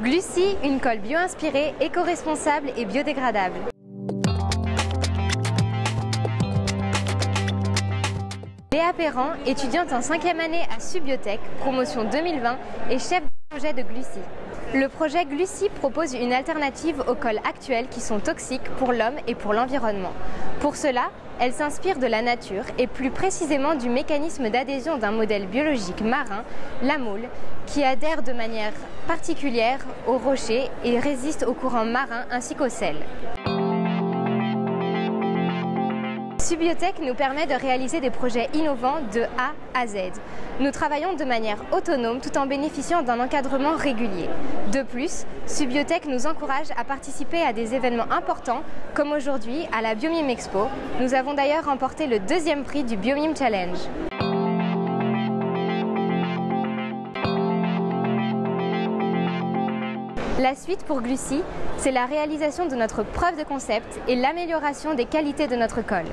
Glucy, une colle bio-inspirée, éco-responsable et biodégradable. Léa Perran, étudiante en 5e année à Subiotech, promotion 2020, et chef de projet de Glucy. Le projet Glucy propose une alternative aux colles actuelles qui sont toxiques pour l'homme et pour l'environnement. Pour cela, elle s'inspire de la nature et plus précisément du mécanisme d'adhésion d'un modèle biologique marin, la moule, qui adhère de manière particulière aux rochers et résiste aux courants marins ainsi qu'au sel. Subiotech nous permet de réaliser des projets innovants de A à Z. Nous travaillons de manière autonome tout en bénéficiant d'un encadrement régulier. De plus, Subiotech nous encourage à participer à des événements importants comme aujourd'hui à la Biomime Expo. Nous avons d'ailleurs remporté le deuxième prix du Biomime Challenge. La suite pour Glucy, c'est la réalisation de notre preuve de concept et l'amélioration des qualités de notre colle.